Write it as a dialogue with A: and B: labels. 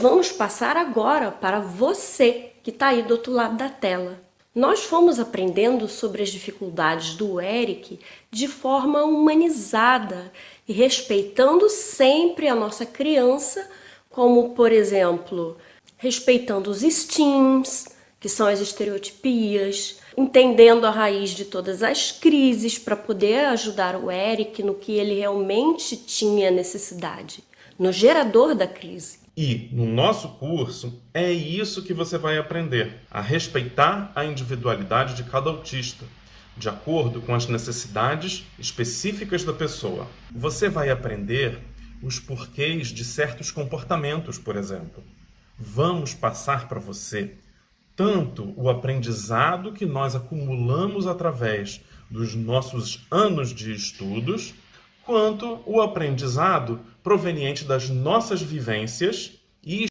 A: Vamos passar agora para você que está aí do outro lado da tela. Nós fomos aprendendo sobre as dificuldades do Eric de forma humanizada e respeitando sempre a nossa criança, como por exemplo, respeitando os steams, que são as estereotipias, entendendo a raiz de todas as crises para poder ajudar o Eric no que ele realmente tinha necessidade, no gerador da crise.
B: E no nosso curso é isso que você vai aprender: a respeitar a individualidade de cada autista, de acordo com as necessidades específicas da pessoa. Você vai aprender os porquês de certos comportamentos, por exemplo. Vamos passar para você tanto o aprendizado que nós acumulamos através dos nossos anos de estudos, quanto o aprendizado proveniente das nossas vivências e